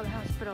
clubhouse, pero